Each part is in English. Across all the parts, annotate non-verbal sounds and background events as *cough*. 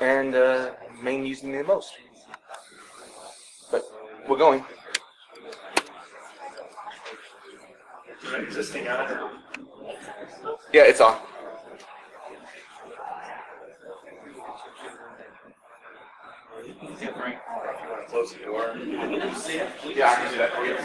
and uh, main using me the most. But we're going. On? Yeah, it's on. Close the door. Yeah, I can do that for you.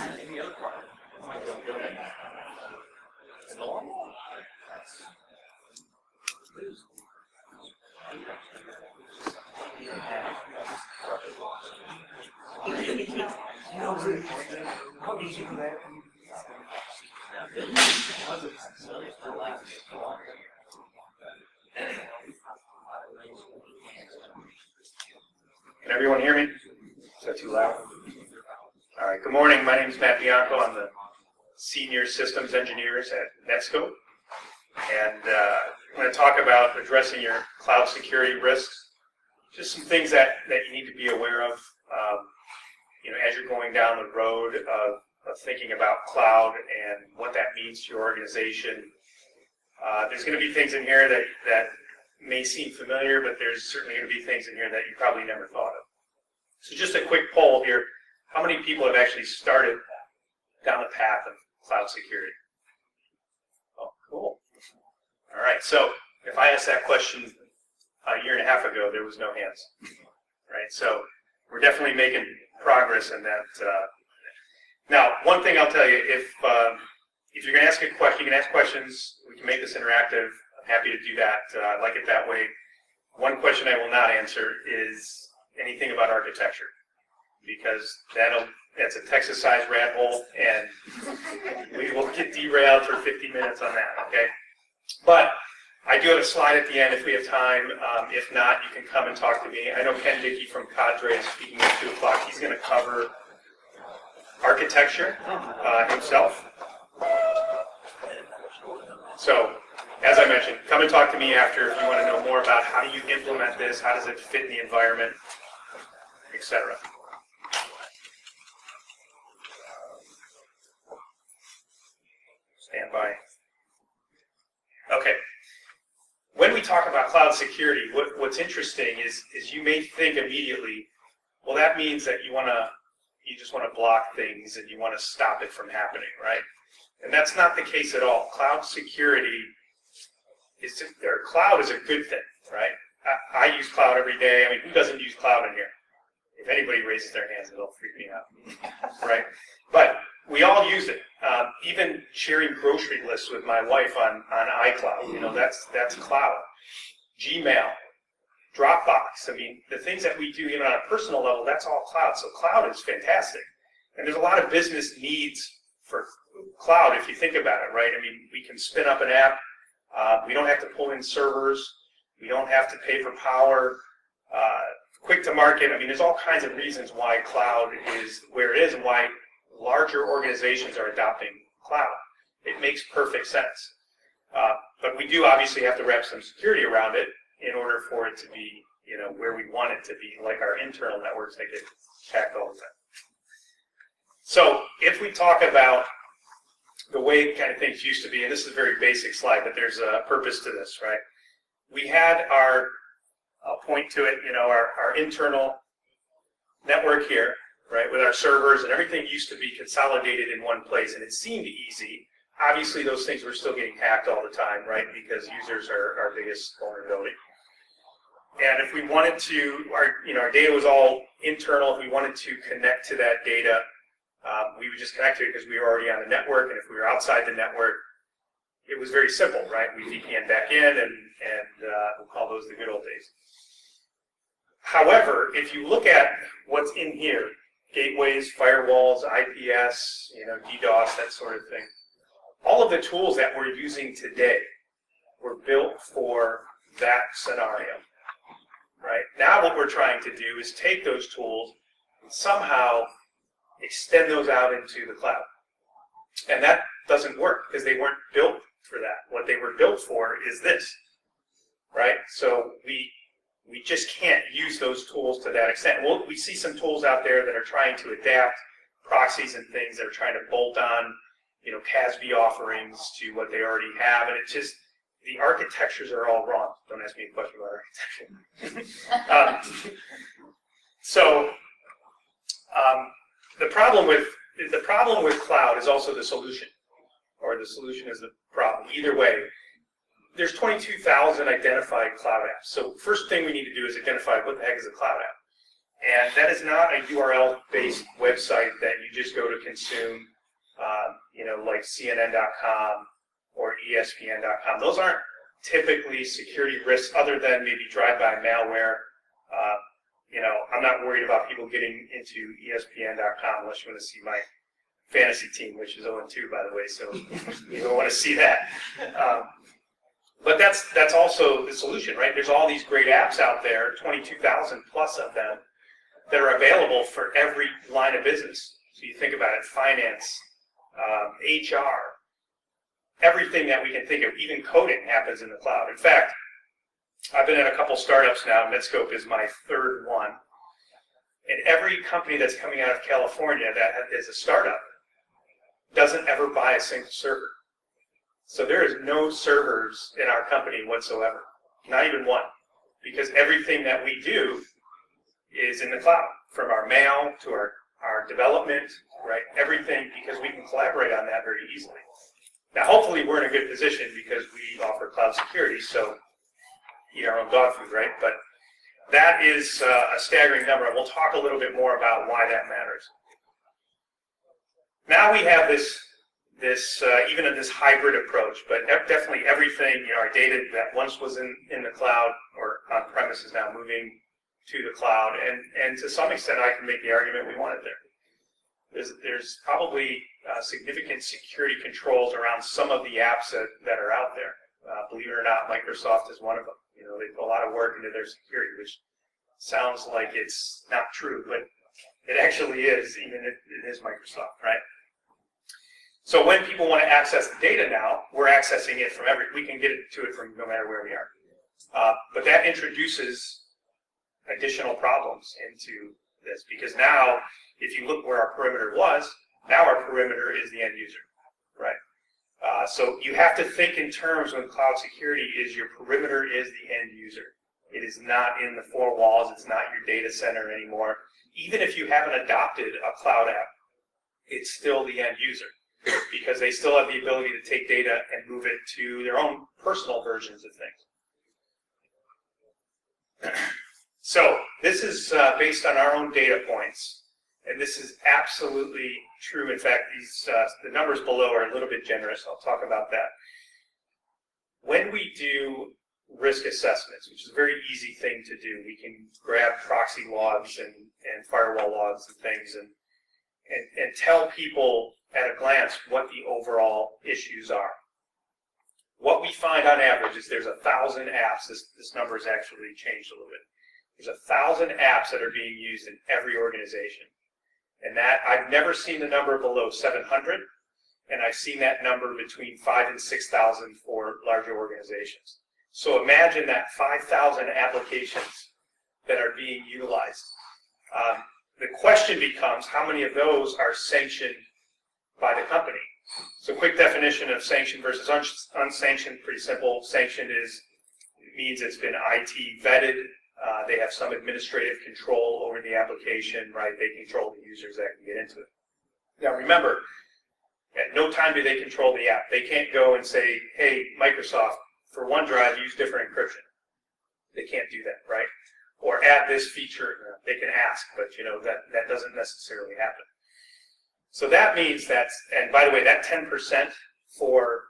Can everyone hear me? Is that too loud? All right, good morning. My name is Matt Bianco. I'm the Senior Systems Engineers at Netskope. And uh, I'm going to talk about addressing your cloud security risks. Just some things that, that you need to be aware of, um, you know, as you're going down the road of, of thinking about cloud and what that means to your organization. Uh, there's going to be things in here that, that may seem familiar, but there's certainly going to be things in here that you probably never thought of. So just a quick poll here. How many people have actually started down the path of cloud security? Oh, cool. All right, so if I asked that question a year and a half ago, there was no hands. Right, so we're definitely making progress in that. Uh, now, one thing I'll tell you, if um, if you're going to ask a question, you can ask questions. We can make this interactive. I'm happy to do that. Uh, I like it that way. One question I will not answer is anything about architecture, because that'll that's a Texas-sized rat hole, and we will get derailed for 50 minutes on that. Okay, but I do have a slide at the end if we have time. Um, if not, you can come and talk to me. I know Ken Dickey from Cadre is speaking at 2 o'clock. He's going to cover architecture uh, himself. So, as I mentioned, come and talk to me after if you want to know more about how do you implement this, how does it fit in the environment, etc. Stand by. Okay. When we talk about cloud security, what, what's interesting is, is you may think immediately, well, that means that you want to, you just want to block things and you want to stop it from happening, right? And that's not the case at all. Cloud security is or cloud is a good thing, right? I, I use cloud every day. I mean, who doesn't use cloud in here? If anybody raises their hands, it'll freak me out, *laughs* right? But we all use it. Um, even sharing grocery lists with my wife on, on iCloud, you know, that's that's cloud. Gmail, Dropbox. I mean, the things that we do even on a personal level, that's all cloud. So cloud is fantastic. And there's a lot of business needs for cloud if you think about it, right? I mean, we can spin up an app. Uh, we don't have to pull in servers. We don't have to pay for power. Uh, quick to market. I mean, there's all kinds of reasons why cloud is where it is and why larger organizations are adopting cloud. It makes perfect sense. Uh, but we do obviously have to wrap some security around it in order for it to be, you know, where we want it to be, like our internal networks that get hacked all the time. So if we talk about the way kind of things used to be, and this is a very basic slide, but there's a purpose to this, right? We had our, I'll point to it, you know, our, our internal network here, right, with our servers and everything used to be consolidated in one place, and it seemed easy. Obviously, those things were still getting hacked all the time, right, because users are our biggest vulnerability. And if we wanted to, our, you know, our data was all internal. If we wanted to connect to that data, um, we would just connect to it because we were already on the network. And if we were outside the network, it was very simple, right? We VPN back in, and and uh, we'll call those the good old days. However, if you look at what's in here, gateways, firewalls, IPS, you know, DDoS, that sort of thing, all of the tools that we're using today were built for that scenario. Right? Now what we're trying to do is take those tools and somehow extend those out into the cloud. And that doesn't work because they weren't built for that. What they were built for is this. Right? So we we just can't use those tools to that extent. Well, we see some tools out there that are trying to adapt proxies and things that are trying to bolt on, you know, CASB offerings to what they already have, and it just the architectures are all wrong. Don't ask me a question about architecture. *laughs* um, so um, the problem with the problem with cloud is also the solution, or the solution is the problem. Either way, there's 22,000 identified cloud apps. So first thing we need to do is identify what the heck is a cloud app. And that is not a URL-based website that you just go to consume, um, you know, like CNN.com or ESPN.com. Those aren't typically security risks other than maybe drive-by malware. Uh, you know, I'm not worried about people getting into ESPN.com unless you want to see my fantasy team, which is 0-2, by the way, so *laughs* you don't want to see that. Um, but that's that's also the solution, right? There's all these great apps out there, 22,000 plus of them, that are available for every line of business. So you think about it, finance, um, HR, everything that we can think of, even coding happens in the cloud. In fact, I've been at a couple startups now. Netskope is my third one. And every company that's coming out of California that is a startup doesn't ever buy a single server. So there is no servers in our company whatsoever, not even one, because everything that we do is in the cloud, from our mail to our, our development, right? Everything, because we can collaborate on that very easily. Now, hopefully, we're in a good position because we offer cloud security, so eat our own dog food, right? But that is uh, a staggering number, and we'll talk a little bit more about why that matters. Now we have this, this uh, even in this hybrid approach, but definitely everything, you know, our data that once was in, in the cloud or on premise is now moving to the cloud, and, and to some extent, I can make the argument we want it there. There's, there's probably uh, significant security controls around some of the apps that, that are out there. Uh, believe it or not, Microsoft is one of them. You know, they put a lot of work into their security, which sounds like it's not true, but it actually is, even if it is Microsoft, right? So when people want to access the data now, we're accessing it from every, we can get to it from no matter where we are. Uh, but that introduces additional problems into this because now, if you look where our perimeter was, now our perimeter is the end user, right? Uh, so you have to think in terms when cloud security is your perimeter is the end user. It is not in the four walls. It's not your data center anymore. Even if you haven't adopted a cloud app, it's still the end user because they still have the ability to take data and move it to their own personal versions of things. *clears throat* So this is uh, based on our own data points, and this is absolutely true. In fact, these uh, the numbers below are a little bit generous. I'll talk about that. When we do risk assessments, which is a very easy thing to do, we can grab proxy logs and, and firewall logs and things and, and, and tell people at a glance what the overall issues are. What we find on average is there's a thousand apps. This, this number has actually changed a little bit. There's a thousand apps that are being used in every organization. And that, I've never seen the number below 700, and I've seen that number between five and 6,000 for larger organizations. So imagine that 5,000 applications that are being utilized. Um, the question becomes, how many of those are sanctioned by the company? So quick definition of sanctioned versus unsanctioned, pretty simple. Sanctioned is means it's been IT vetted, uh, they have some administrative control over the application, right? They control the users that can get into it. Now remember, at no time do they control the app. They can't go and say, hey, Microsoft, for OneDrive, use different encryption. They can't do that, right? Or add this feature. They can ask, but you know that, that doesn't necessarily happen. So that means that, and by the way, that 10% for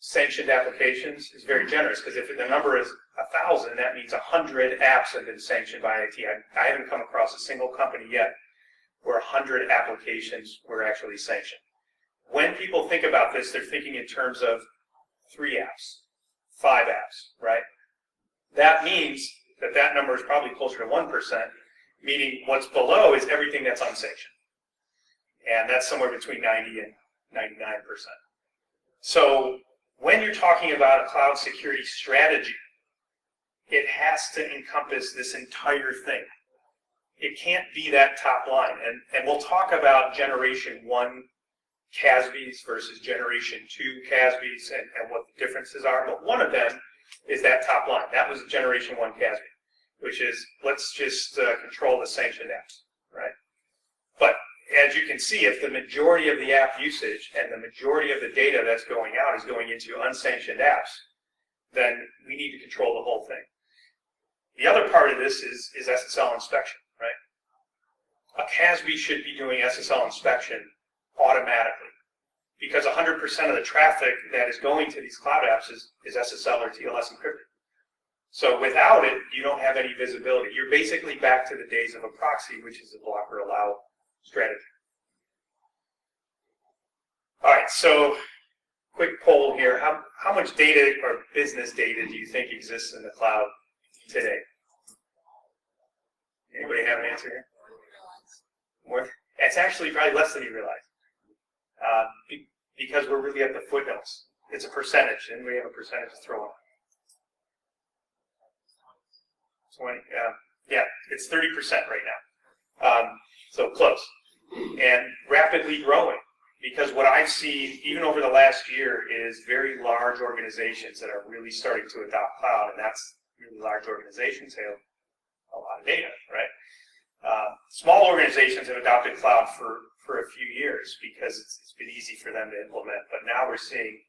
sanctioned applications is very generous because if the number is a thousand, that means a hundred apps have been sanctioned by IT. I, I haven't come across a single company yet where a hundred applications were actually sanctioned. When people think about this, they're thinking in terms of three apps, five apps, right? That means that that number is probably closer to 1%, meaning what's below is everything that's unsanctioned. And that's somewhere between 90 and 99%. So when you're talking about a cloud security strategy, it has to encompass this entire thing. It can't be that top line. And, and we'll talk about generation one CASBs versus Generation 2 CASBs and, and what the differences are. But one of them is that top line. That was Generation 1 CASB, which is let's just uh, control the sanctioned apps, right? But as you can see, if the majority of the app usage and the majority of the data that's going out is going into unsanctioned apps, then we need to control the whole thing. The other part of this is, is SSL inspection, right? A CASB should be doing SSL inspection automatically because 100% of the traffic that is going to these cloud apps is, is SSL or TLS encrypted. So without it, you don't have any visibility. You're basically back to the days of a proxy, which is a blocker allow strategy. All right, so quick poll here. How, how much data or business data do you think exists in the cloud today? Anybody have an answer here? More? It's actually probably less than you realize. Uh, be, because we're really at the footnotes. It's a percentage, and we have a percentage to throw in. 20, uh, yeah, it's 30% right now. Um, so close. And rapidly growing. Because what I've seen, even over the last year, is very large organizations that are really starting to adopt cloud, and that's really large organizations have a lot of data, right? Uh, small organizations have adopted cloud for, for a few years because it's, it's been easy for them to implement, but now we're seeing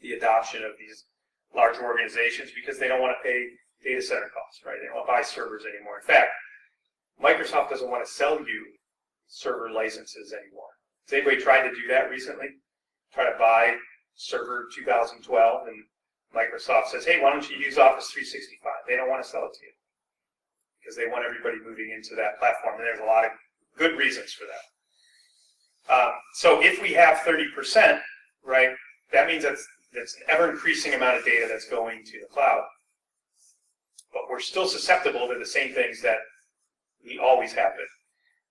the adoption of these large organizations because they don't want to pay data center costs, right? They don't want to buy servers anymore. In fact, Microsoft doesn't want to sell you server licenses anymore. Has anybody tried to do that recently? Try to buy server 2012 and Microsoft says, hey, why don't you use Office 365? They don't want to sell it to you because they want everybody moving into that platform. And there's a lot of good reasons for that. Um, so if we have 30%, right, that means that's, that's an ever increasing amount of data that's going to the cloud. But we're still susceptible to the same things that we always have been.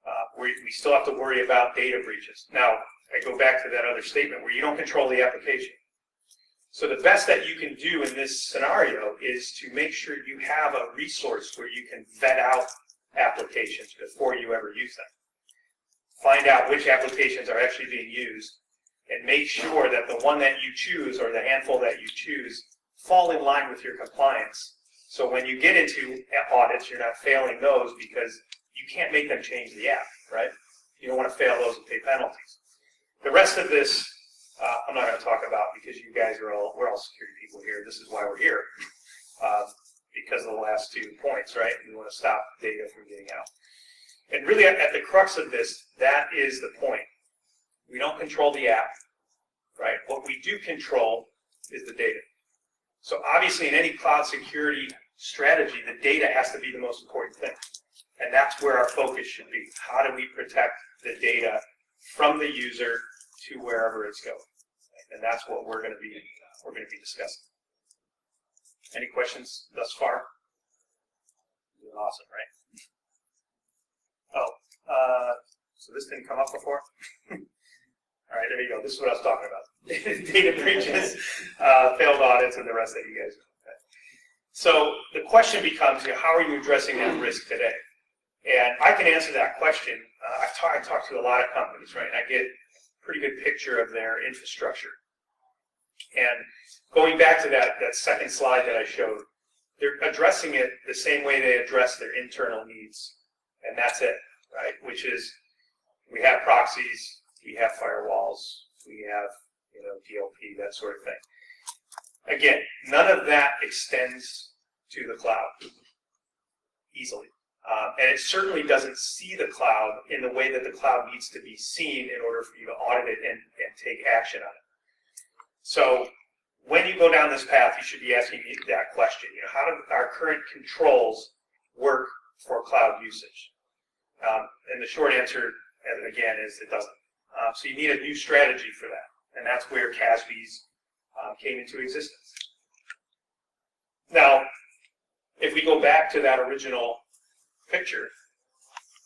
Uh, we, we still have to worry about data breaches. Now, I go back to that other statement where you don't control the application. So the best that you can do in this scenario is to make sure you have a resource where you can vet out applications before you ever use them. Find out which applications are actually being used and make sure that the one that you choose or the handful that you choose fall in line with your compliance. So when you get into audits, you're not failing those because you can't make them change the app, right? You don't want to fail those and pay penalties. The rest of this uh, I'm not going to talk about because you guys are all, we're all security people here. This is why we're here. Uh, because of the last two points, right? We want to stop data from getting out. And really at, at the crux of this, that is the point. We don't control the app, right? What we do control is the data. So obviously in any cloud security strategy, the data has to be the most important thing. And that's where our focus should be. How do we protect the data from the user to wherever it's going? and that's what we're going to be we're going to be discussing. Any questions thus far? Awesome, right? Oh, uh, so this didn't come up before. *laughs* All right, there you go. This is what I was talking about: *laughs* data breaches, uh, failed audits, and the rest that you guys. So the question becomes, you know, how are you addressing that risk today? And I can answer that question. Uh, I've talked, I talked to a lot of companies, right? I get a pretty good picture of their infrastructure. And going back to that, that second slide that I showed, they're addressing it the same way they address their internal needs. And that's it, right? Which is we have proxies, we have firewalls, we have you know DLP, that sort of thing. Again, none of that extends to the cloud easily. Um, and it certainly doesn't see the cloud in the way that the cloud needs to be seen in order for you to audit it and, and take action on it. So when you go down this path, you should be asking that question. You know, how do our current controls work for cloud usage? Um, and the short answer, again, is it doesn't. Uh, so you need a new strategy for that, and that's where CASBs um, came into existence. Now, if we go back to that original picture,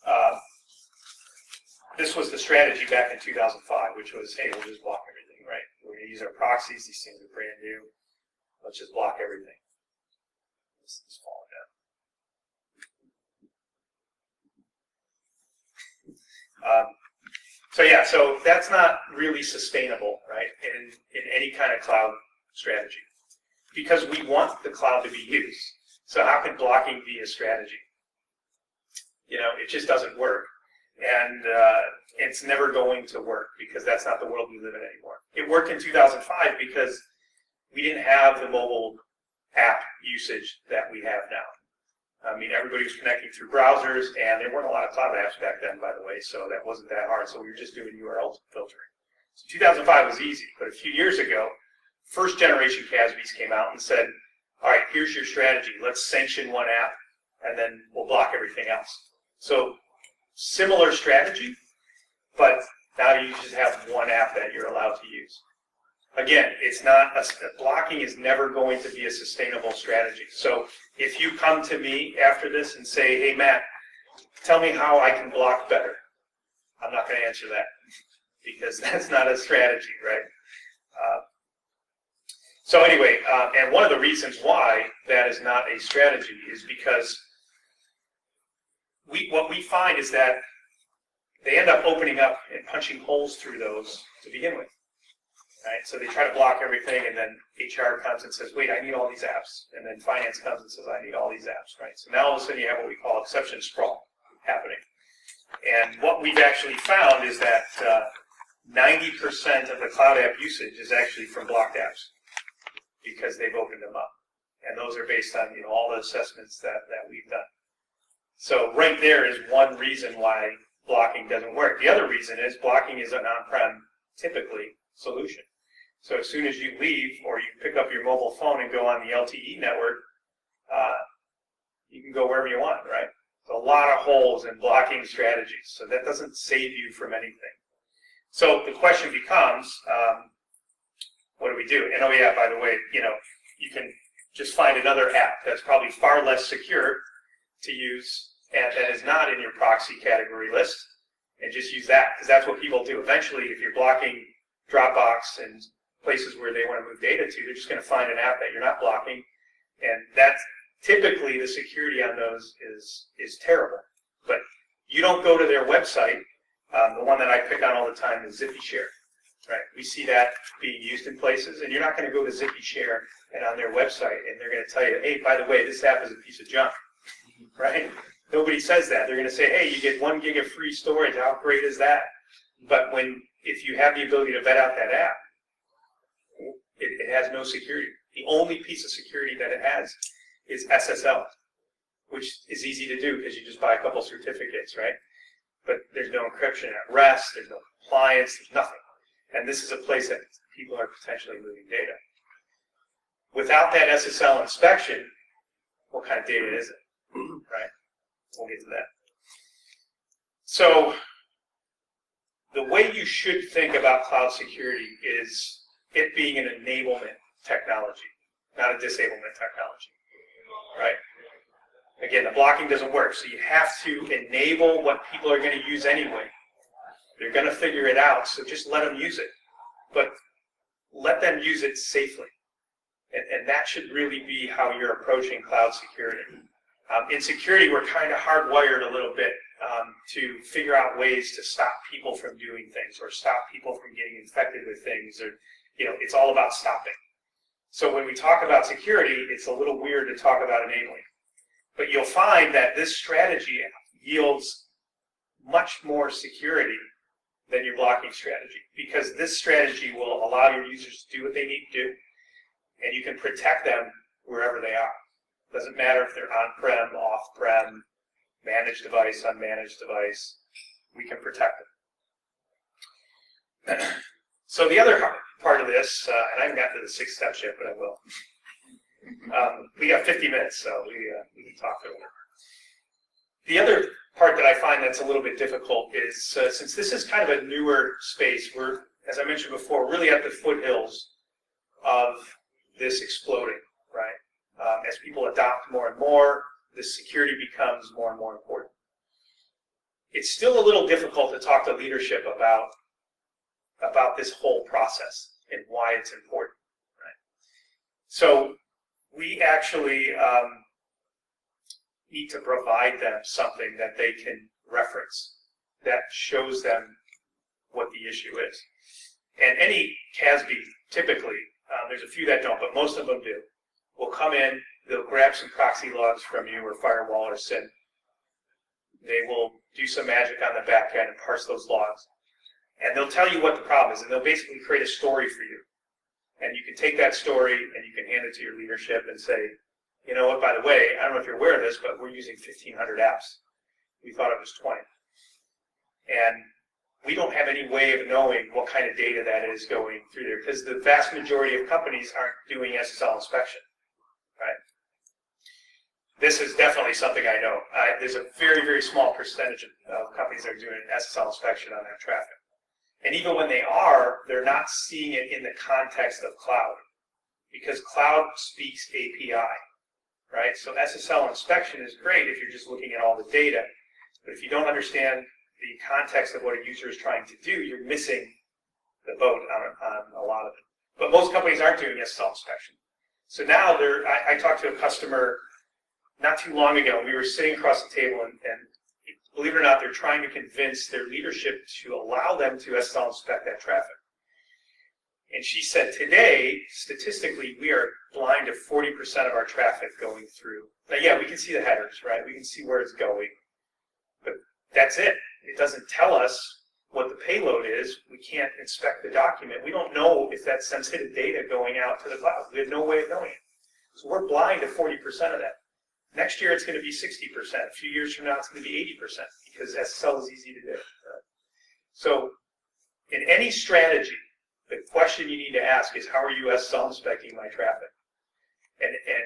uh, this was the strategy back in 2005, which was, hey, we'll just block everything, right? we're going to use our proxies. These things are brand new. Let's just block everything. This is falling down. Um, So yeah, so that's not really sustainable, right, in, in any kind of cloud strategy. Because we want the cloud to be used. So how can blocking be a strategy? You know, it just doesn't work. And uh, it's never going to work because that's not the world we live in anymore. It worked in 2005 because we didn't have the mobile app usage that we have now. I mean, everybody was connecting through browsers, and there weren't a lot of cloud apps back then, by the way, so that wasn't that hard. So we were just doing URL filtering. So 2005 was easy, but a few years ago, first generation CASBs came out and said, all right, here's your strategy. Let's sanction one app, and then we'll block everything else. So similar strategy, but now you just have one app that you're allowed to use. Again, it's not, a, blocking is never going to be a sustainable strategy. So if you come to me after this and say, hey, Matt, tell me how I can block better, I'm not going to answer that *laughs* because that's not a strategy, right? Uh, so anyway, uh, and one of the reasons why that is not a strategy is because we what we find is that they end up opening up and punching holes through those to begin with. Right? So they try to block everything, and then HR comes and says, "Wait, I need all these apps," and then finance comes and says, "I need all these apps." Right? So now all of a sudden you have what we call exception sprawl happening. And what we've actually found is that 90% uh, of the cloud app usage is actually from blocked apps because they've opened them up, and those are based on you know all the assessments that that we've done. So right there is one reason why blocking doesn't work. The other reason is blocking is an on-prem typically solution. So as soon as you leave or you pick up your mobile phone and go on the LTE network, uh, you can go wherever you want, right? There's a lot of holes in blocking strategies, so that doesn't save you from anything. So the question becomes, um, what do we do? And oh yeah, by the way, you know, you can just find another app that's probably far less secure to use and that is not in your proxy category list, and just use that because that's what people do. Eventually, if you're blocking Dropbox and places where they want to move data to, they're just going to find an app that you're not blocking, and that's typically the security on those is is terrible. But you don't go to their website. Um, the one that I pick on all the time is ZippyShare. Right? We see that being used in places, and you're not going to go to ZippyShare and on their website, and they're going to tell you, hey, by the way, this app is a piece of junk. *laughs* Right? Nobody says that. They're going to say, hey, you get one gig of free storage. How great is that? But when if you have the ability to vet out that app, it, has no security. The only piece of security that it has is SSL, which is easy to do because you just buy a couple certificates, right? But there's no encryption at rest, there's no compliance, there's nothing. And this is a place that people are potentially moving data. Without that SSL inspection, what kind of data is it, *clears throat* right? We'll get to that. So the way you should think about cloud security is it being an enablement technology, not a disablement technology, right? Again, the blocking doesn't work, so you have to enable what people are going to use anyway. They're going to figure it out, so just let them use it. But let them use it safely. And, and that should really be how you're approaching cloud security. Um, in security, we're kind of hardwired a little bit um, to figure out ways to stop people from doing things or stop people from getting infected with things. Or, you know, it's all about stopping. So when we talk about security, it's a little weird to talk about enabling. But you'll find that this strategy yields much more security than your blocking strategy because this strategy will allow your users to do what they need to do and you can protect them wherever they are. Doesn't matter if they're on-prem, off-prem, managed device, unmanaged device, we can protect them. *clears throat* so the other part of this, uh, and I haven't gotten to the six steps yet, but I will. Um, we got 50 minutes, so we, uh, we can talk a little. The other part that I find that's a little bit difficult is uh, since this is kind of a newer space, we're, as I mentioned before, really at the foothills of this exploding, right? Um, as people adopt more and more, the security becomes more and more important. It's still a little difficult to talk to leadership about about this whole process and why it's important. Right? So we actually um, need to provide them something that they can reference that shows them what the issue is. And any CASB, typically, um, there's a few that don't, but most of them do, will come in, they'll grab some proxy logs from you or Firewall or SIEM. They will do some magic on the back end and parse those logs. And they'll tell you what the problem is, and they'll basically create a story for you. And you can take that story and you can hand it to your leadership and say, you know what, by the way, I don't know if you're aware of this, but we're using 1,500 apps. We thought it was 20. And we don't have any way of knowing what kind of data that is going through there because the vast majority of companies aren't doing SSL inspection, right? This is definitely something I know. There's a very, very small percentage of, of companies that are doing SSL inspection on that traffic. And even when they are, they're not seeing it in the context of cloud because cloud speaks API, right? So SSL inspection is great if you're just looking at all the data, but if you don't understand the context of what a user is trying to do, you're missing the boat on, on a lot of it. But most companies aren't doing SSL inspection. So now they're, I, I talked to a customer not too long ago. We were sitting across the table and, and believe it or not, they're trying to convince their leadership to allow them to SSL inspect that traffic. And she said, today, statistically, we are blind to 40% of our traffic going through. Now, yeah, we can see the headers, right? We can see where it's going. But that's it. It doesn't tell us what the payload is. We can't inspect the document. We don't know if that's sensitive data going out to the cloud. We have no way of knowing it. So we're blind to 40% of that. Next year, it's going to be 60%. A few years from now, it's going to be 80% because SSL is easy to do. So in any strategy, the question you need to ask is, how are you SSL inspecting my traffic? And, and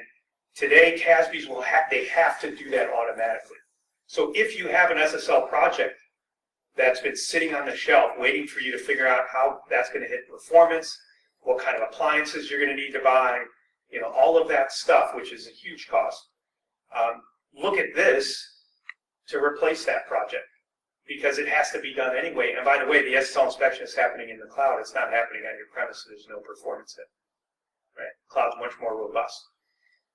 today, CASBs will have, they have to do that automatically. So if you have an SSL project that's been sitting on the shelf waiting for you to figure out how that's going to hit performance, what kind of appliances you're going to need to buy, you know, all of that stuff, which is a huge cost. Um, look at this to replace that project because it has to be done anyway. And by the way, the SSL inspection is happening in the cloud. It's not happening on your premises. There's no performance hit. Right? Cloud's much more robust.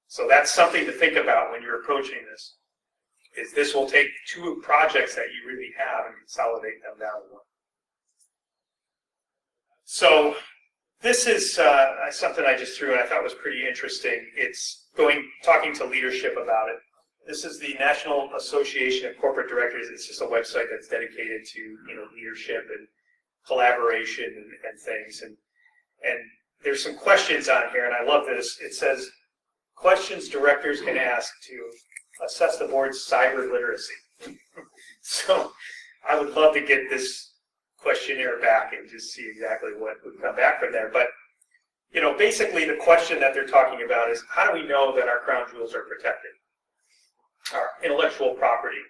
So that's something to think about when you're approaching this. Is this will take two projects that you really have and consolidate them down to one. So this is uh, something I just threw and I thought was pretty interesting. It's going talking to leadership about it. This is the National Association of Corporate Directors. It's just a website that's dedicated to you know leadership and collaboration and, and things. And and there's some questions on here, and I love this. It says questions directors can ask to assess the board's cyber literacy. *laughs* so I would love to get this questionnaire back and just see exactly what would come back from there. But you know, basically the question that they're talking about is how do we know that our crown jewels are protected? Our intellectual property.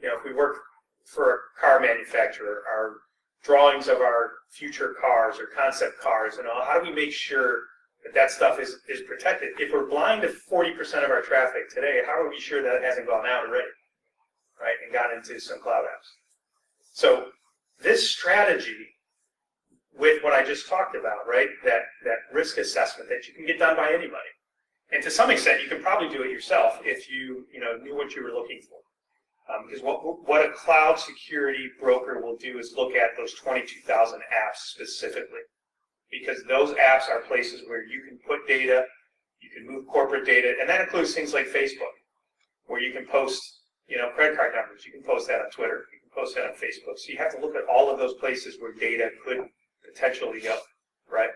You know, if we work for a car manufacturer, our drawings of our future cars or concept cars and all, how do we make sure that that stuff is, is protected? If we're blind to 40% of our traffic today, how are we sure that it hasn't gone out already? Right, and got into some cloud apps. So this strategy with what I just talked about, right? That that risk assessment that you can get done by anybody, and to some extent, you can probably do it yourself if you you know knew what you were looking for. Um, because what what a cloud security broker will do is look at those 22,000 apps specifically, because those apps are places where you can put data, you can move corporate data, and that includes things like Facebook, where you can post you know credit card numbers. You can post that on Twitter. Post that on Facebook. So you have to look at all of those places where data could potentially go, right?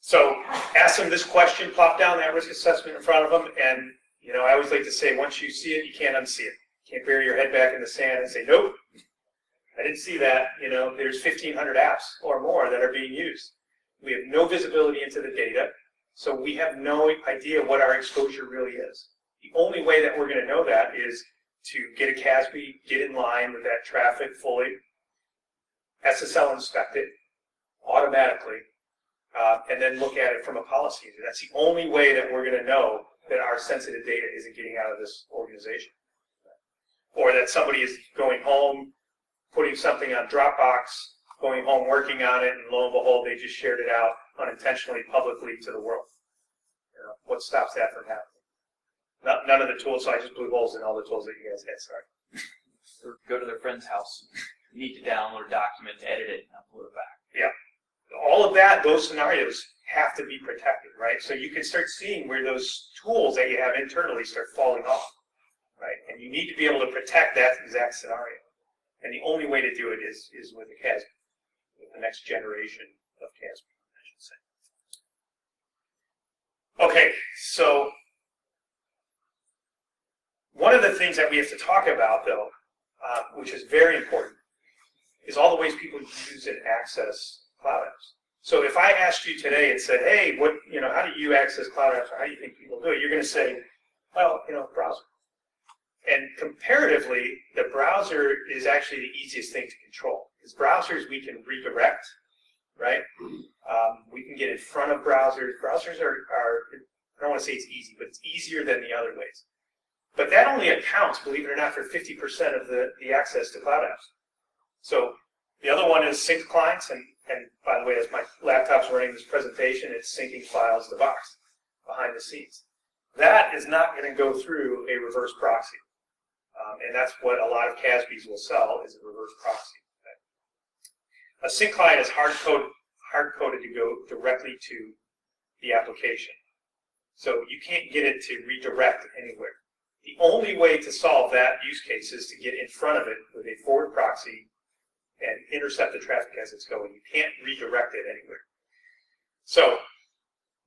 So ask them this question, plop down that risk assessment in front of them, and you know, I always like to say, once you see it, you can't unsee it. You can't bury your head back in the sand and say, nope, I didn't see that. You know, there's 1,500 apps or more that are being used. We have no visibility into the data, so we have no idea what our exposure really is. The only way that we're going to know that is to get a CASB, get in line with that traffic fully, SSL inspect it automatically, uh, and then look at it from a policy. That's the only way that we're going to know that our sensitive data isn't getting out of this organization. Or that somebody is going home, putting something on Dropbox, going home working on it, and lo and behold, they just shared it out unintentionally publicly to the world. You know, what stops that from happening? Not, none of the tools, so I just blew holes in all the tools that you guys had, sorry. Or go to their friend's house. You need to download a document, edit it, and upload it back. Yeah. All of that, those scenarios have to be protected, right? So you can start seeing where those tools that you have internally start falling off, right? And you need to be able to protect that exact scenario. And the only way to do it is, is with a CASB, with the next generation of CASB, I should say. Okay, so one of the things that we have to talk about, though, uh, which is very important, is all the ways people use and access cloud apps. So if I asked you today and said, hey, what, you know, how do you access cloud apps or how do you think people do it? You're going to say, well, you know, browser. And comparatively, the browser is actually the easiest thing to control. Because browsers we can redirect, right? Um, we can get in front of browsers. Browsers are, are, I don't want to say it's easy, but it's easier than the other ways. But that only accounts, believe it or not, for 50% of the, the access to cloud apps. So the other one is sync clients, and, and by the way, as my laptop's running this presentation, it's syncing files to Box behind the scenes. That is not going to go through a reverse proxy. Um, and that's what a lot of CASBs will sell is a reverse proxy. A sync client is hard coded, hard coded to go directly to the application. So you can't get it to redirect anywhere. The only way to solve that use case is to get in front of it with a forward proxy and intercept the traffic as it's going. You can't redirect it anywhere. So,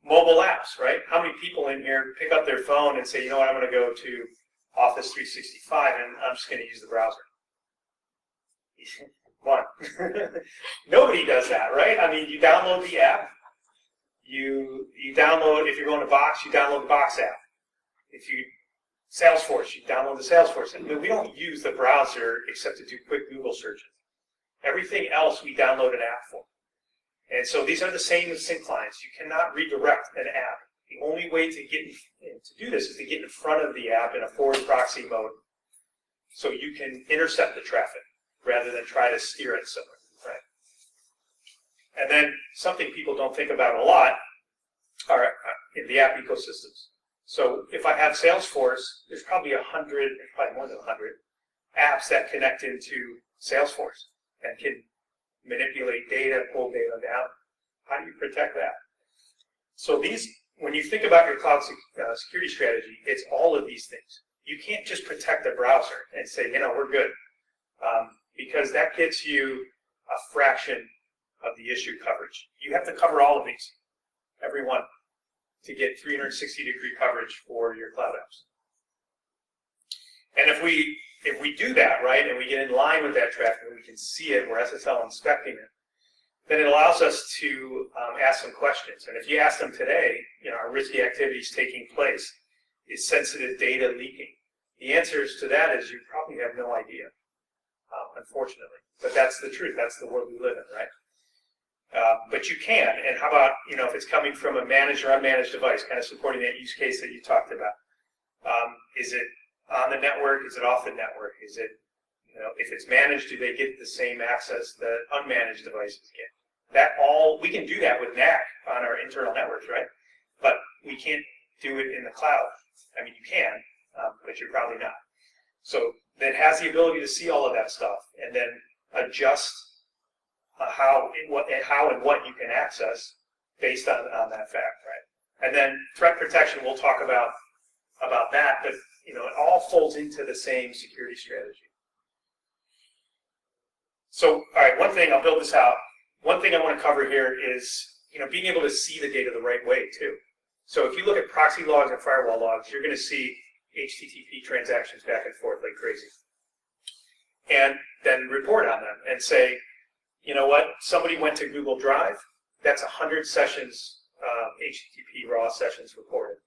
mobile apps, right? How many people in here pick up their phone and say, you know what, I'm going to go to Office 365 and I'm just going to use the browser? *laughs* One. *laughs* Nobody does that, right? I mean, you download the app. You you download if you're going to Box, you download the Box app. If you Salesforce, you download the Salesforce. And we don't use the browser except to do quick Google searches. Everything else we download an app for. And so these are the same as sync clients. You cannot redirect an app. The only way to get in, to do this is to get in front of the app in a forward proxy mode so you can intercept the traffic rather than try to steer it somewhere, right? And then something people don't think about a lot are uh, in the app ecosystems. So if I have Salesforce, there's probably a hundred, probably more than a hundred apps that connect into Salesforce and can manipulate data, pull data down. How do you protect that? So these, when you think about your cloud uh, security strategy, it's all of these things. You can't just protect the browser and say, you know, we're good, um, because that gets you a fraction of the issue coverage. You have to cover all of these, every one, to get 360 degree coverage for your cloud apps. And if we if we do that, right, and we get in line with that traffic and we can see it, we're SSL inspecting it, then it allows us to um, ask some questions. And if you ask them today, you know, are risky activities taking place? Is sensitive data leaking? The answers to that is you probably have no idea, um, unfortunately. But that's the truth. That's the world we live in, right? Uh, but you can. And how about, you know, if it's coming from a managed or unmanaged device, kind of supporting that use case that you talked about. Um, is it on the network? Is it off the network? Is it, you know, if it's managed, do they get the same access that unmanaged devices get? That all, we can do that with NAC on our internal networks, right? But we can't do it in the cloud. I mean, you can, um, but you're probably not. So that has the ability to see all of that stuff and then adjust Uh, how, what, and how and what you can access based on, on that fact, right? And then threat protection, we'll talk about about that, but you know, it all folds into the same security strategy. So, all right, one thing, I'll build this out. One thing I want to cover here is, you know, being able to see the data the right way, too. So if you look at proxy logs and firewall logs, you're going to see HTTP transactions back and forth like crazy. And then report on them and say, you know what, somebody went to Google Drive, that's 100 sessions, uh, HTTP raw sessions recorded.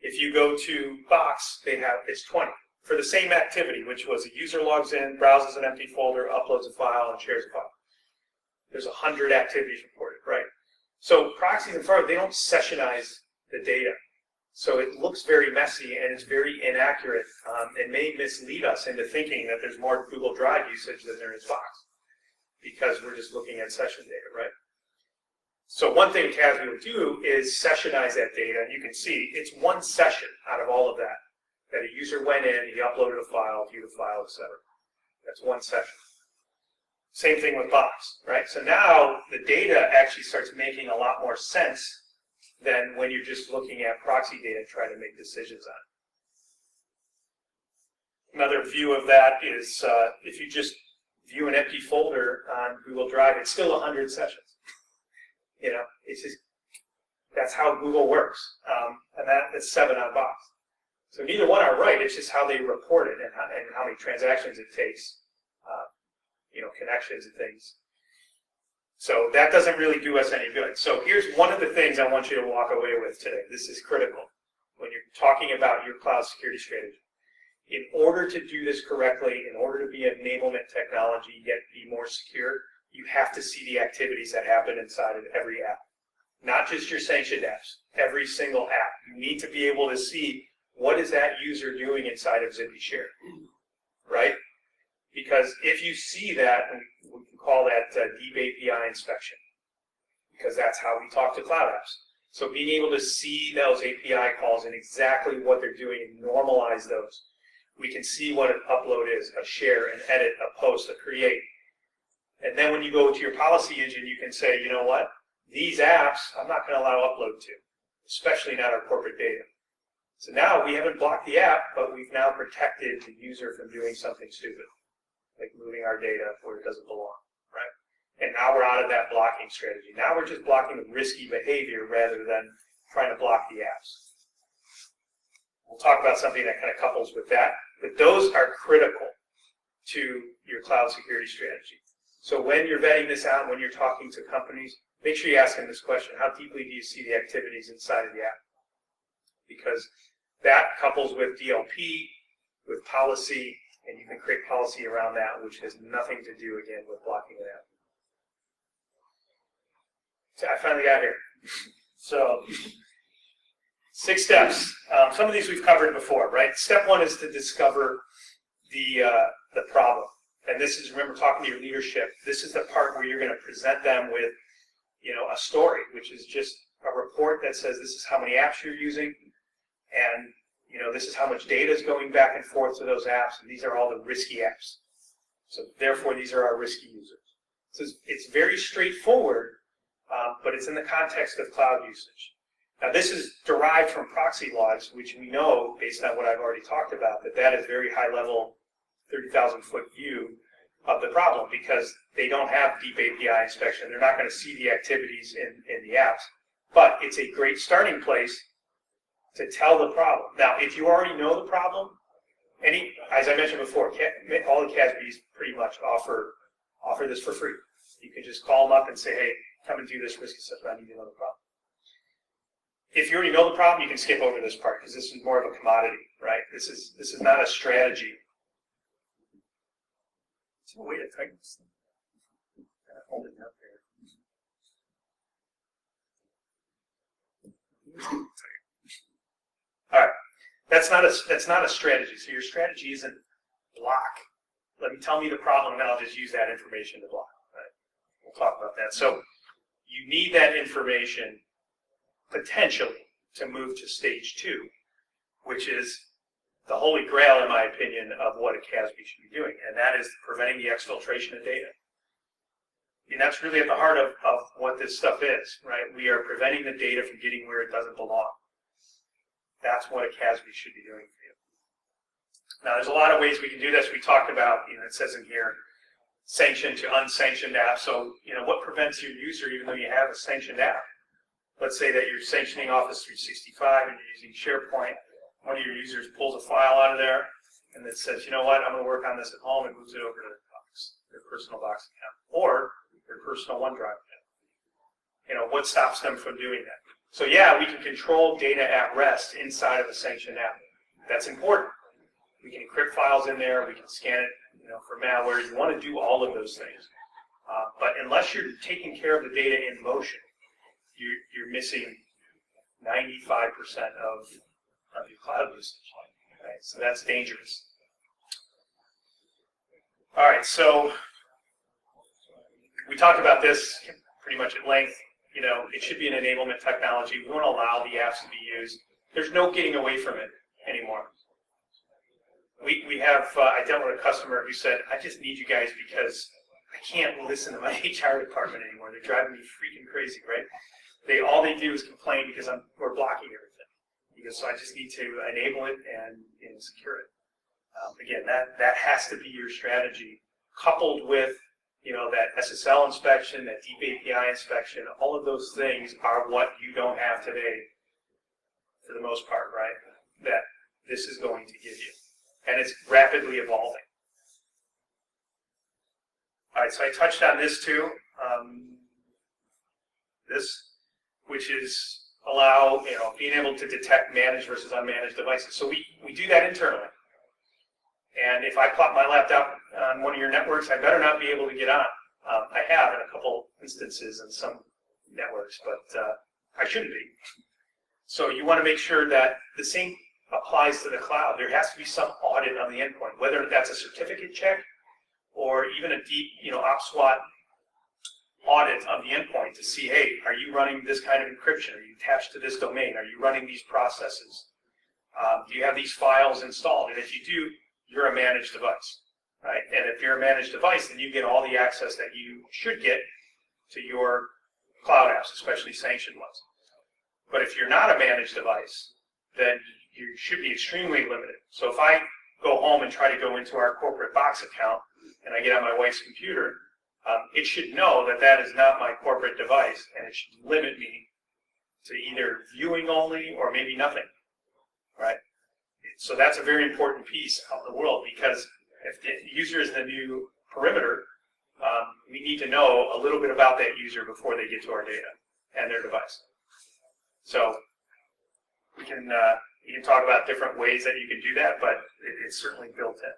If you go to Box, they have it's 20 for the same activity, which was a user logs in, browses an empty folder, uploads a file, and shares a file. There's 100 activities reported, right? So proxies and firewall, they don't sessionize the data. So it looks very messy and it's very inaccurate um, and may mislead us into thinking that there's more Google Drive usage than there is Box because we're just looking at session data, right? So one thing CASB will do is sessionize that data, and you can see it's one session out of all of that. That a user went in, he uploaded a file, viewed a file, etc. That's one session. Same thing with Box, right? So now the data actually starts making a lot more sense than when you're just looking at proxy data and trying to make decisions on it. Another view of that is uh, if you just view an empty folder on Google Drive, it's still 100 sessions. You know, it's just, that's how Google works. Um, and that, that's seven on Box. So neither one are right, it's just how they report it and how, and how many transactions it takes, uh, you know, connections and things. So that doesn't really do us any good. So here's one of the things I want you to walk away with today. This is critical when you're talking about your cloud security strategy. In order to do this correctly, in order to be enablement technology, yet be more secure, you have to see the activities that happen inside of every app. Not just your sanctioned apps, every single app. You need to be able to see what is that user doing inside of Zippyshare, right? Because if you see that, we can call that uh, deep API inspection, because that's how we talk to cloud apps. So being able to see those API calls and exactly what they're doing and normalize those. We can see what an upload is, a share, an edit, a post, a create. And then when you go to your policy engine, you can say, you know what? These apps, I'm not going to allow upload to, especially not our corporate data. So now we haven't blocked the app, but we've now protected the user from doing something stupid, like moving our data where it doesn't belong, right? And now we're out of that blocking strategy. Now we're just blocking risky behavior rather than trying to block the apps. We'll talk about something that kind of couples with that, but those are critical to your cloud security strategy. So when you're vetting this out, when you're talking to companies, make sure you ask them this question, how deeply do you see the activities inside of the app? Because that couples with DLP, with policy, and you can create policy around that, which has nothing to do, again, with blocking an app. So I finally got here. So six steps. Um, some of these we've covered before, right? Step one is to discover the, uh, the problem. And this is, remember, talking to your leadership, this is the part where you're going to present them with, you know, a story, which is just a report that says this is how many apps you're using, and, you know, this is how much data is going back and forth to those apps, and these are all the risky apps. So therefore, these are our risky users. So it's, very straightforward, um, but it's in the context of cloud usage. Now, this is derived from proxy logs, which we know, based on what I've already talked about, that that is very high-level 30,000 foot view of the problem because they don't have deep API inspection. They're not going to see the activities in, in the apps. But it's a great starting place to tell the problem. Now, if you already know the problem, any, as I mentioned before, all the CASBs pretty much offer offer this for free. You can just call them up and say, hey, come and do this risk assessment. I need to know the problem. If you already know the problem, you can skip over this part because this is more of a commodity, right? This is this is not a strategy is there a way to tighten this thing? Hold it up. All right, that's not a that's not a strategy. So your strategy isn't block. Let me tell me the problem, and I'll just use that information to block. Right? We'll talk about that. So you need that information potentially to move to stage two, which is the holy grail, in my opinion, of what a CASB should be doing, and that is preventing the exfiltration of data. And that's really at the heart of, of what this stuff is, right? We are preventing the data from getting where it doesn't belong. That's what a CASB should be doing for you. Now, there's a lot of ways we can do this. We talked about, you know, it says in here, sanctioned to unsanctioned app. So, you know, what prevents your user, even though you have a sanctioned app? Let's say that you're sanctioning Office 365 and you're using SharePoint one of your users pulls a file out of there and then says, you know what, I'm going to work on this at home and moves it over to the box, their personal Box account, or their personal OneDrive account. You know, what stops them from doing that? So yeah, we can control data at rest inside of a sanctioned app. That's important. We can encrypt files in there. We can scan it, you know, for malware. You want to do all of those things. Uh, but unless you're taking care of the data in motion, you, you're missing 95% of of your cloud usage. Right? So that's dangerous. All right, so we talked about this pretty much at length. You know, it should be an enablement technology. We want to allow the apps to be used. There's no getting away from it anymore. We, we have, uh, I dealt with a customer who said, I just need you guys because I can't listen to my *laughs* HR department anymore. They're driving me freaking crazy, right? They all they do is complain because I'm we're blocking everything. Because so I just need to enable it and, and secure it. Um, again, that that has to be your strategy, coupled with you know that SSL inspection, that deep API inspection. All of those things are what you don't have today, for the most part, right? That this is going to give you, and it's rapidly evolving. All right, so I touched on this too. Um, this, which is allow, you know, being able to detect managed versus unmanaged devices. So we, we do that internally. And if I plop my laptop on one of your networks, I better not be able to get on. Um, I have in a couple instances in some networks, but uh, I shouldn't be. So you want to make sure that the same applies to the cloud. There has to be some audit on the endpoint, whether that's a certificate check or even a deep, you know, OPSWAT audit of the endpoint to see, hey, are you running this kind of encryption? Are you attached to this domain? Are you running these processes? Um, do you have these files installed? And if you do, you're a managed device, right? And if you're a managed device, then you get all the access that you should get to your cloud apps, especially sanctioned ones. But if you're not a managed device, then you should be extremely limited. So if I go home and try to go into our corporate Box account and I get on my wife's computer, um, it should know that that is not my corporate device and it should limit me to either viewing only or maybe nothing, right? So that's a very important piece of the world because if the user is the new perimeter, um, we need to know a little bit about that user before they get to our data and their device. So we can uh, we can talk about different ways that you can do that, but it, it's certainly built in.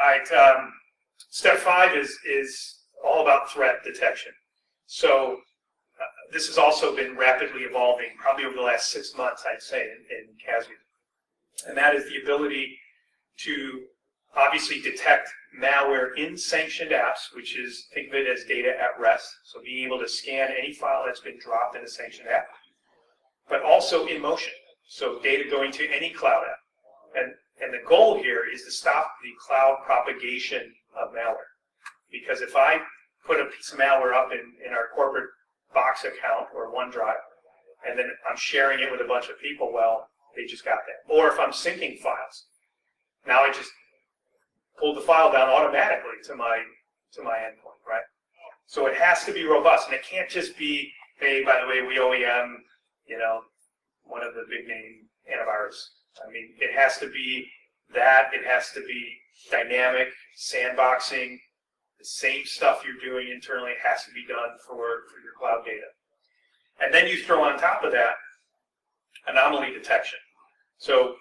All right, um, step five is is all about threat detection. So uh, this has also been rapidly evolving, probably over the last six months, I'd say, in, in. And that is the ability to obviously detect malware in sanctioned apps, which is, think of it as data at rest. So being able to scan any file that's been dropped in a sanctioned app, but also in motion. So data going to any cloud app. And, and the goal here is to stop the cloud propagation of malware. Because if I put a piece of malware up in, in our corporate Box account or OneDrive, and then I'm sharing it with a bunch of people, well, they just got that. Or if I'm syncing files, now I just pull the file down automatically to my to my endpoint, right? So it has to be robust, and it can't just be, hey, by the way, we OEM, you know, one of the big name antivirus. I mean, it has to be that. It has to be dynamic, sandboxing, the same stuff you're doing internally has to be done for, for your cloud data. And then you throw on top of that anomaly detection. So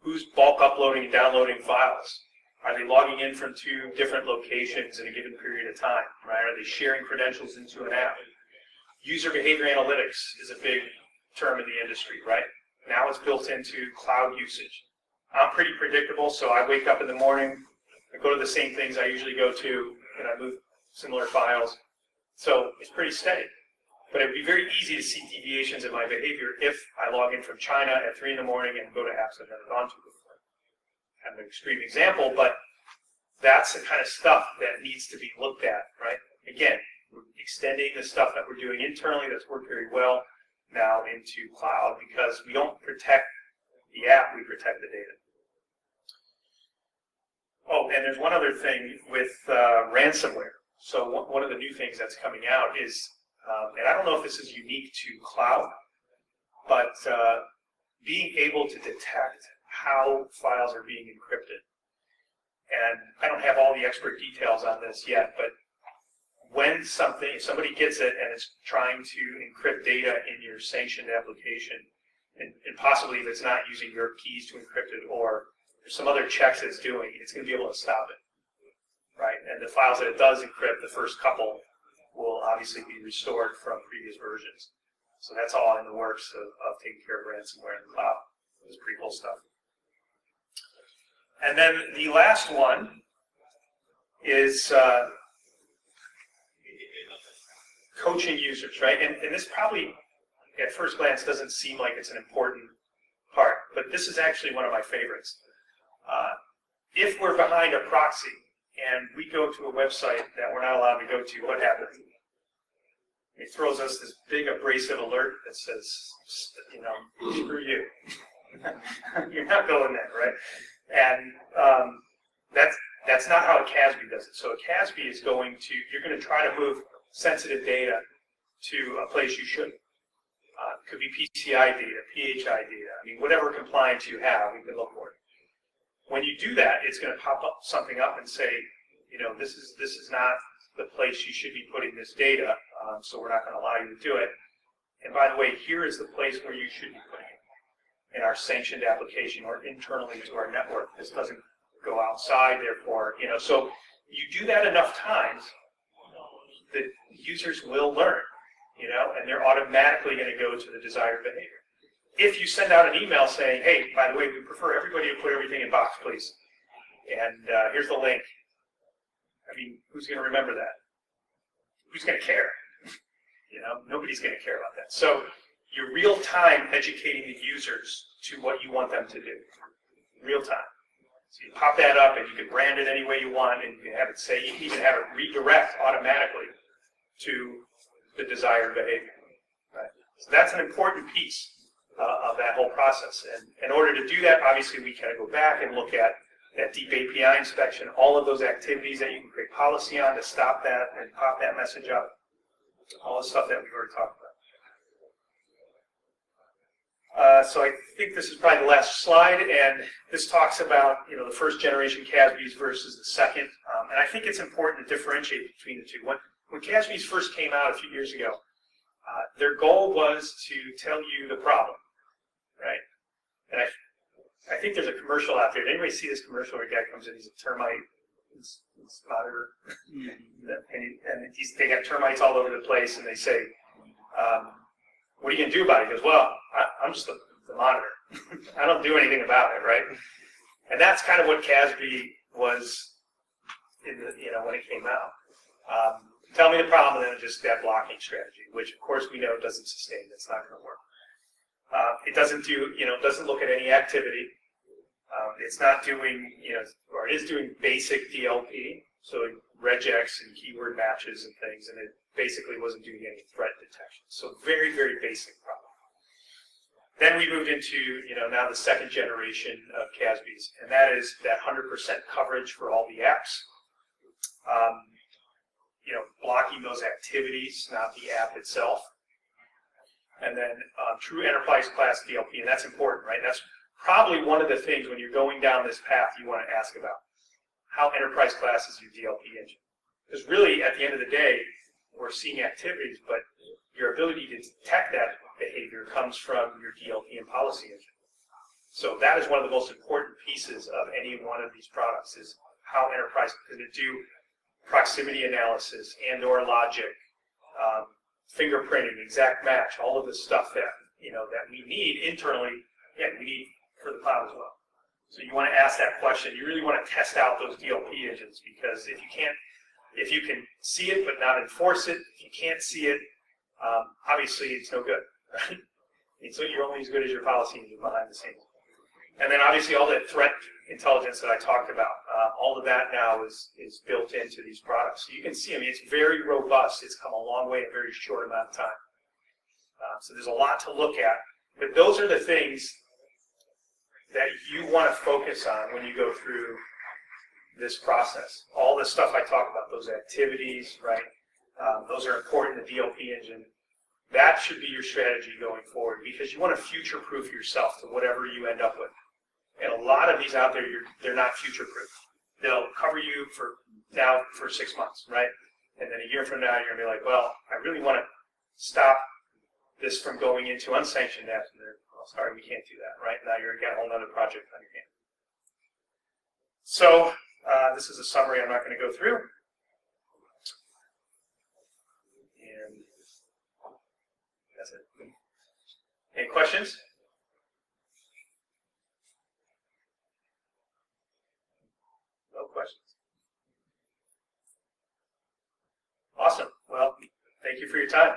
who's bulk uploading and downloading files? Are they logging in from two different locations in a given period of time, right? Are they sharing credentials into an app? User behavior analytics is a big term in the industry, right? Now it's built into cloud usage. I'm pretty predictable, so I wake up in the morning, I go to the same things I usually go to, and I move similar files. So it's pretty steady. But it'd be very easy to see deviations in my behavior if I log in from China at 3 in the morning and go to apps I've never gone to before. Of an extreme example, but that's the kind of stuff that needs to be looked at, right? Again, extending the stuff that we're doing internally that's worked very well now into cloud because we don't protect the app, we protect the data. Oh, and there's one other thing with uh, ransomware. So one, of the new things that's coming out is, um, and I don't know if this is unique to cloud, but uh, being able to detect how files are being encrypted. And I don't have all the expert details on this yet, but when something, if somebody gets it and it's trying to encrypt data in your sanctioned application, and, and possibly if it's not using your keys to encrypt it or some other checks it's doing, it's going to be able to stop it, right? And the files that it does encrypt, the first couple, will obviously be restored from previous versions. So that's all in the works of, of taking care of ransomware in the cloud. It's pretty cool stuff. And then the last one is uh, coaching users, right? And, and this probably, at first glance, doesn't seem like it's an important part, but this is actually one of my favorites. Uh, if we're behind a proxy and we go to a website that we're not allowed to go to, what happens? It throws us this big abrasive alert that says, you know, screw you. *laughs* You're not going there, right? And um, that's that's not how a CASB does it. So a CASB is going to, you're going to try to move sensitive data to a place you shouldn't. Uh, could be PCI data, PHI data, I mean, whatever compliance you have, we can look for it. When you do that, it's going to pop up something up and say, you know, this is this is not the place you should be putting this data, um, so we're not going to allow you to do it. And by the way, here is the place where you should be putting it in our sanctioned application or internally to our network. This doesn't go outside, therefore, you know, so you do that enough times, the users will learn, you know, and they're automatically going to go to the desired behavior. If you send out an email saying, hey, by the way, we prefer everybody to put everything in Box, please, and uh, here's the link, I mean, who's going to remember that? Who's going to care? *laughs* You know, nobody's going to care about that. So you're real time educating the users to what you want them to do. Real time. So you pop that up and you can brand it any way you want and you can have it say, you can even have it redirect automatically to the desired behavior. Right? So that's an important piece uh, of that whole process. And in order to do that, obviously we kind of go back and look at that deep API inspection, all of those activities that you can create policy on to stop that and pop that message up, all the stuff that we've already talked about. Uh, so I think this is probably the last slide, and this talks about you know the first generation CASBs versus the second, um, and I think it's important to differentiate between the two. When when CASBs first came out a few years ago, uh, their goal was to tell you the problem, right? And I, I think there's a commercial out there. Did anybody see this commercial where a guy comes in, he's a termite he's, he's monitor, and, he, and he's, they got termites all over the place, and they say, um, what are you going to do about it? He goes, well, I, I'm just the, the monitor. *laughs* I don't do anything about it, right? And that's kind of what CASB was, in the, you know, when it came out. Um, tell me the problem, and then just that blocking strategy, which of course we know doesn't sustain. It's not going to work. Uh, it doesn't do, you know, doesn't look at any activity. Um, it's not doing, you know, or it is doing basic DLP, so regex and keyword matches and things, and it basically wasn't doing any threat detection. So very, very basic problem. Then we moved into, you know, now the second generation of CASBs, and that is that 100% coverage for all the apps. Um, you know, blocking those activities, not the app itself. And then um, true enterprise class DLP, and that's important, right? That's probably one of the things when you're going down this path you want to ask about. How enterprise class is your DLP engine? Because really, at the end of the day, we're seeing activities, but your ability to detect that behavior comes from your DLP and policy engine. So that is one of the most important pieces of any one of these products is how enterprise can do proximity analysis and or logic, um, fingerprinting, exact match, all of this stuff that you know that we need internally, yeah, we need for the cloud as well. So you want to ask that question. You really want to test out those DLP engines because if you can't, if you can see it but not enforce it, if you can't see it, um, obviously it's no good. Right? And so you're only as good as your policy engine behind the scenes. And then obviously all that threat intelligence that I talked about, uh, all of that now is is built into these products. So you can see, I mean, it's very robust. It's come a long way in a very short amount of time. Uh, so there's a lot to look at. But those are the things that you want to focus on when you go through this process. All the stuff I talk about, those activities, right? Um, those are important, the DLP engine. That should be your strategy going forward because you want to future-proof yourself to whatever you end up with. And a lot of these out there, they're not future-proof. They'll cover you for now for six months, right? And then a year from now, you're to be like, well, I really want to stop this from going into unsanctioned. And they're, well, sorry, we can't do that, right? Now you're got a whole other project on your hand. So uh, this is a summary I'm not going to go through. And that's it. Any questions? No questions. Awesome. Well, thank you for your time.